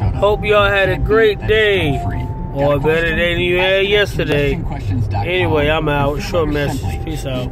Hope y'all had a great day. Or a better day than you had yesterday. Anyway, I'm out. Short message. Peace out.